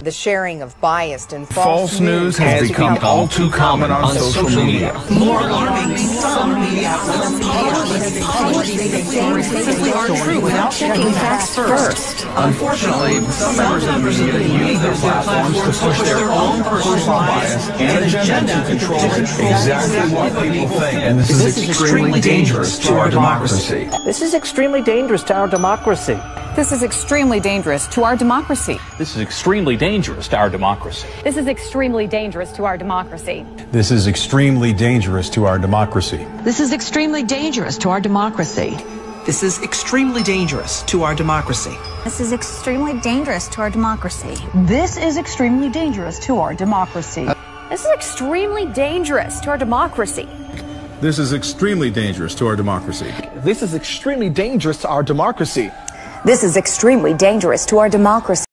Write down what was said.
The sharing of biased and false, False news has become all too common on social media. More alarming, some media outlets publish things that simply aren't true without checking facts first. Unfortunately, some members of the media use their platforms to push their own personal bias and agenda to control exactly what people think. And this is extremely dangerous to our democracy. This is extremely dangerous to our democracy. This is extremely dangerous to our democracy. This is extremely dangerous to our democracy. This is extremely dangerous to our democracy. This is extremely dangerous to our democracy. This is extremely dangerous to our democracy. This is extremely dangerous to our democracy. This is extremely dangerous to our democracy. This is extremely dangerous to our democracy. This is extremely dangerous to our democracy. This is extremely dangerous to our democracy. This is extremely dangerous to our democracy. This is extremely dangerous to our democracy.